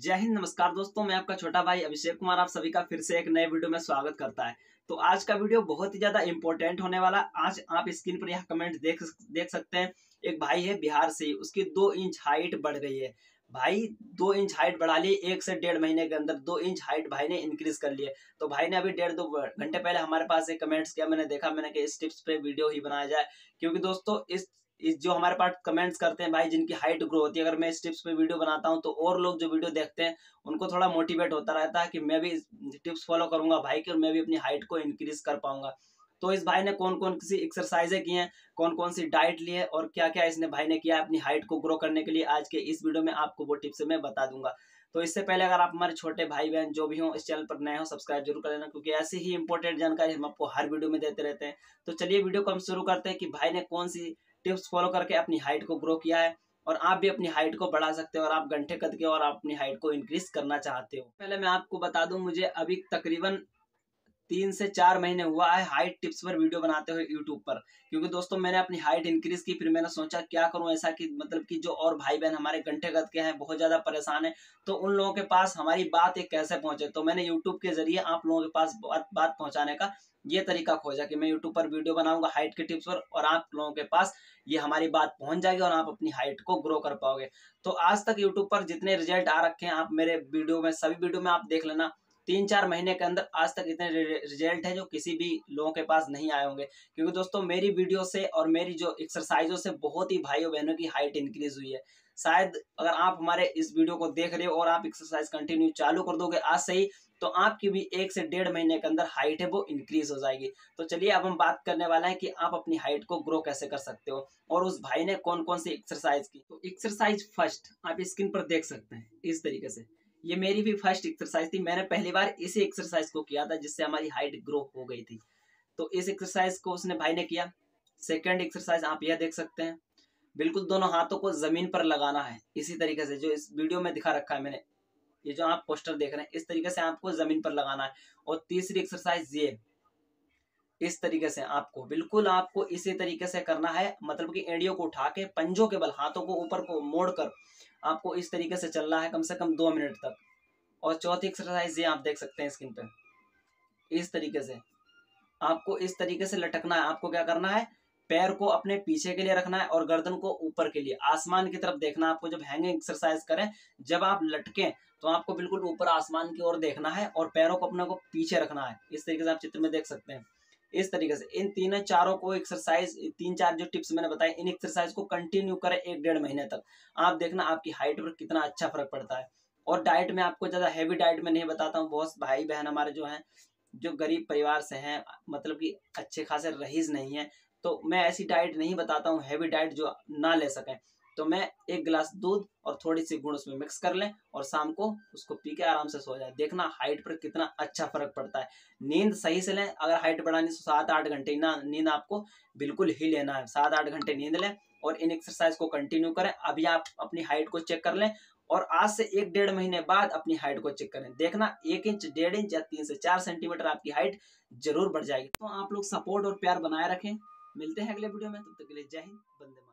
जय हिंद, नमस्कार दोस्तों, मैं आपका छोटा भाई अभिषेक कुमार, आप सभी का फिर से एक नए वीडियो में स्वागत करता है। तो आज का वीडियो बहुत ही ज़्यादा इंपॉर्टेंट होने वाला आज आप स्क्रीन पर यह कमेंट देख देख सकते हैं, एक भाई है बिहार से उसकी दो इंच हाइट बढ़ गई है। भाई, दो इंच हाइट बढ़ा ली, एक से डेढ़ महीने के अंदर दो इंच हाइट भाई ने इंक्रीज कर लिए तो भाई ने अभी डेढ़ दो घंटे पहले हमारे पास एक कमेंट्स किया, मैंने देखा, मैंने कि इस टिप्स पे वीडियो ही बनाया जाए। क्योंकि दोस्तों, इस इस जो हमारे पास कमेंट्स करते हैं भाई, जिनकी हाइट ग्रो होती है, अगर मैं इस टिप्स पे वीडियो बनाता हूँ तो और लोग जो वीडियो देखते हैं, उनको थोड़ा मोटिवेट होता रहता है कि मैं भी टिप्स फॉलो करूँगा भाई की, और मैं भी अपनी हाइट को इंक्रीज कर पाऊँगा। तो इस भाई ने कौन कौन सी एक्सरसाइजें की हैं कौन कौन सी डाइट ली है, और क्या क्या इसने भाई ने किया अपनी हाइट को ग्रो करने के लिए, आज के इस वीडियो में आपको वो टिप्स मैं बता दूँगा। तो इससे पहले अगर आप हमारे छोटे भाई बहन जो भी हो, इस चैनल पर नए हो सब्सक्राइब ज़रूर कर लेना, क्योंकि ऐसी ही इंपॉर्टेंट जानकारी हम आपको हर वीडियो में देते रहते हैं। तो चलिए वीडियो को हम शुरू करते हैं कि भाई ने कौन सी टिप्स फॉलो करके अपनी हाइट को ग्रो किया है और आप भी अपनी हाइट को बढ़ा सकते हो और आप घंटे कद के और आप अपनी हाइट को इंक्रीज करना चाहते हो। पहले मैं आपको बता दूँ, मुझे अभी तकरीबन तीन से चार महीने हुआ है हाइट टिप्स पर वीडियो बनाते हुए यूट्यूब पर। क्योंकि दोस्तों, मैंने अपनी हाइट इंक्रीज की, फिर मैंने सोचा, क्या करूँ ऐसा कि मतलब कि जो और भाई बहन हमारे घंटे गद के हैं, बहुत ज़्यादा परेशान है तो उन लोगों के पास हमारी बात एक कैसे पहुँचे? तो मैंने यूट्यूब के ज़रिए आप लोगों के पास बात बात पहुँचाने का ये तरीका खोजा कि मैं यूट्यूब पर वीडियो बनाऊँगा हाइट के टिप्स पर और आप लोगों के पास ये हमारी बात पहुँच जाएगी और आप अपनी हाइट को ग्रो कर पाओगे। तो आज तक यूट्यूब पर जितने रिज़ल्ट आ रखे हैं, आप मेरे वीडियो में, सभी वीडियो में आप देख लेना। तीन चार महीने के अंदर आज तक इतने रिज़ल्ट है जो किसी भी लोगों के पास नहीं आए होंगे। क्योंकि दोस्तों, मेरी वीडियो से और मेरी जो एक्सरसाइजों से बहुत ही भाइयों बहनों की हाइट इंक्रीज हुई है। शायद अगर आप हमारे इस वीडियो को देख रहे हो और आप एक्सरसाइज कंटिन्यू चालू कर दोगे आज से ही तो आपकी भी एक से डेढ़ महीने के अंदर हाइट है, वो इंक्रीज हो जाएगी। तो चलिए, अब हम बात करने वाले हैं कि आप अपनी हाइट को ग्रो कैसे कर सकते हो और उस भाई ने कौन कौन सी एक्सरसाइज की? तो एक्सरसाइज फ़र्स्ट आप स्क्रीन पर देख सकते हैं, इस तरीके से। ये मेरी भी फ़र्स्ट एक्सरसाइज थी। मैंने पहली बार इसी एक्सरसाइज को किया था जिससे हमारी हाइट ग्रो हो गई थी। तो इस एक्सरसाइज को उसने भाई ने किया। सेकेंड एक्सरसाइज आप यह देख सकते हैं। बिल्कुल दोनों हाथों को ज़मीन पर लगाना है। इसी तरीके से जो इस वीडियो में दिखा रखा है मैंने। ये जो आप पोस्टर देख रहे हैं, इस तरीके से आपको ज़मीन पर लगाना है। और तीसरी एक्सरसाइज ये। इस तरीके से आपको, बिल्कुल आपको इसी तरीके से करना है मतलब कि एडियो को उठा के, पंजों के बल, हाथों को ऊपर को मोड़कर आपको इस तरीके से चलना है कम से कम दो मिनट तक। और चौथी एक्सरसाइज ये आप देख सकते हैं स्क्रीन पे। इस तरीके से आपको इस तरीके से लटकना है। आपको क्या करना है? पैर को अपने पीछे के लिए रखना है और गर्दन को ऊपर के लिए। आसमान की तरफ़ देखना आपको, जब हैंगिंग एक्सरसाइज करें, जब आप लटके तो आपको बिल्कुल ऊपर आसमान की ओर देखना है और पैरों को अपने को पीछे रखना है। इस तरीके से आप चित्र में देख सकते हैं। इस तरीके से। इन तीनों चारों को एक्सरसाइज तीन चार जो टिप्स मैंने बताए, इन एक्सरसाइज को कंटिन्यू करें एक डेढ़ महीने तक। आप देखना आपकी हाइट पर कितना अच्छा फ़र्क पड़ता है। और डाइट में आपको ज़्यादा हैवी डाइट में नहीं बताता हूँ। बहुत भाई बहन हमारे जो हैं, जो गरीब परिवार से हैं मतलब कि अच्छे खासे रहीज नहीं है तो मैं ऐसी डाइट नहीं बताता हूँ हैवी डाइट जो ना ले सकें। तो मैं एक गिलास दूध और थोड़ी सी गुड़ उसमें मिक्स कर लें और शाम को उसको पी के आराम से सो जाए। देखना हाइट पर कितना अच्छा फ़र्क पड़ता है। नींद सही से लें, अगर हाइट बढ़ानी तो सात आठ घंटे ना, नींद आपको बिल्कुल ही लेना है। सात आठ घंटे नींद लें और इन एक्सरसाइज को कंटिन्यू करें। अभी आप अपनी हाइट को चेक कर लें और आज से एक डेढ़ महीने बाद अपनी हाइट को चेक करें। देखना एक इंच डेढ़ इंच या तीन से चार सेंटीमीटर आपकी हाइट ज़रूर बढ़ जाएगी। तो आप लोग सपोर्ट और प्यार बनाए रखें। मिलते हैं अगले वीडियो में। तब तक के लिए जय हिंद बंदे